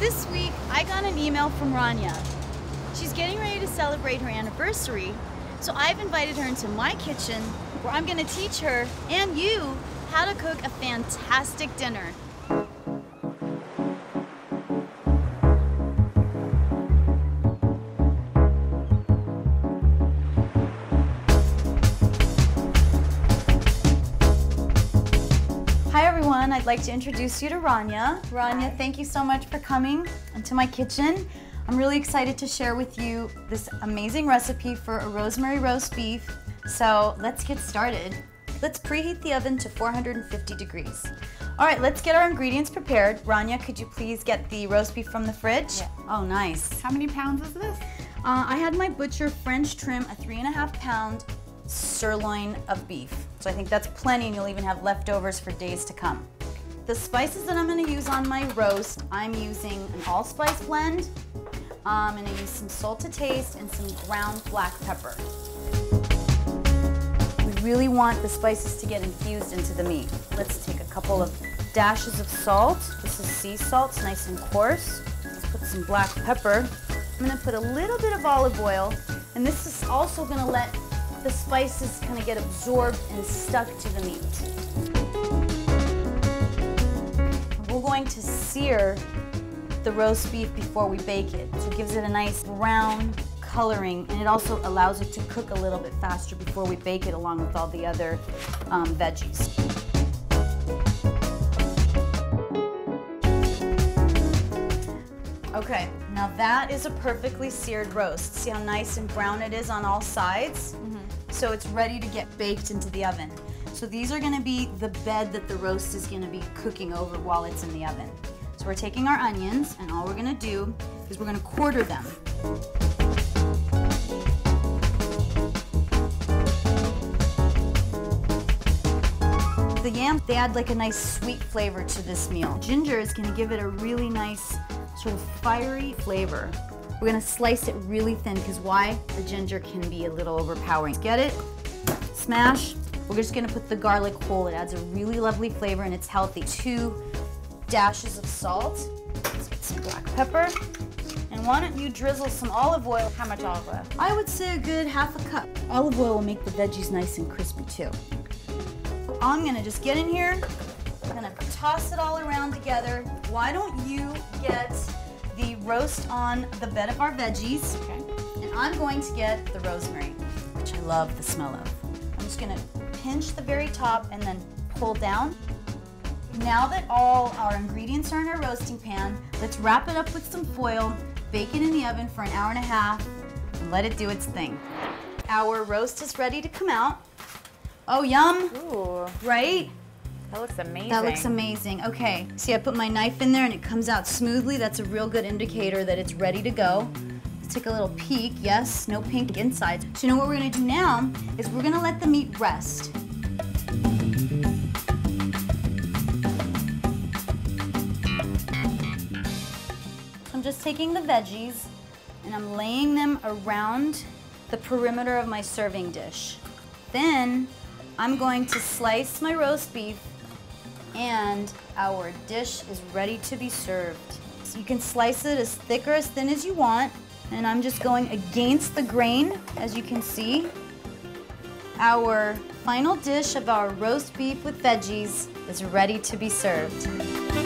This week, I got an email from Rania. She's getting ready to celebrate her anniversary, so I've invited her into my kitchen where I'm gonna teach her and you how to cook a fantastic dinner. Everyone, I'd like to introduce you to Rania. Rania, thank you so much for coming into my kitchen. I'm really excited to share with you this amazing recipe for a rosemary roast beef. So let's get started. Let's preheat the oven to 450 degrees. All right, let's get our ingredients prepared. Rania, could you please get the roast beef from the fridge? Yeah. Oh, nice. How many pounds is this? Uh, I had my butcher French trim a three and a half pound sirloin of beef. So I think that's plenty and you'll even have leftovers for days to come. The spices that I'm gonna use on my roast, I'm using an allspice blend. Um, I'm gonna use some salt to taste and some ground black pepper. We really want the spices to get infused into the meat. Let's take a couple of dashes of salt. This is sea salt, it's nice and coarse. Let's put some black pepper. I'm gonna put a little bit of olive oil, and this is also gonna let the spices kind of get absorbed and stuck to the meat. We're going to sear the roast beef before we bake it. So it gives it a nice brown coloring and it also allows it to cook a little bit faster before we bake it along with all the other um, veggies. Okay, now that is a perfectly seared roast. See how nice and brown it is on all sides? Mm-hmm. So it's ready to get baked into the oven. So these are gonna be the bed that the roast is gonna be cooking over while it's in the oven. So we're taking our onions and all we're gonna do is we're gonna quarter them. The yam, they add like a nice sweet flavor to this meal. Ginger is gonna give it a really nice sort of fiery flavor. We're gonna slice it really thin because why? The ginger can be a little overpowering. Get it? Smash. We're just gonna put the garlic whole. It adds a really lovely flavor and it's healthy. Two dashes of salt. Let's get some black pepper. And why don't you drizzle some olive oil? How much olive oil? I would say a good half a cup. Olive oil will make the veggies nice and crispy too. I'm gonna just get in here, I'm gonna toss it all around together. Why don't you get the roast on the bed of our veggies? Okay. And I'm going to get the rosemary, which I love the smell of. I'm just gonna pinch the very top and then pull down. Now that all our ingredients are in our roasting pan, let's wrap it up with some foil, bake it in the oven for an hour and a half, and let it do its thing. Our roast is ready to come out. Oh, yum, Ooh, right? That looks amazing. That looks amazing. Okay, see I put my knife in there and it comes out smoothly. That's a real good indicator that it's ready to go. Let's take a little peek. Yes, no pink inside. So you know what we're gonna do now is we're gonna let the meat rest. I'm just taking the veggies and I'm laying them around the perimeter of my serving dish. Then I'm going to slice my roast beef and our dish is ready to be served. So you can slice it as thick or as thin as you want. And I'm just going against the grain, as you can see. Our final dish of our roast beef with veggies is ready to be served.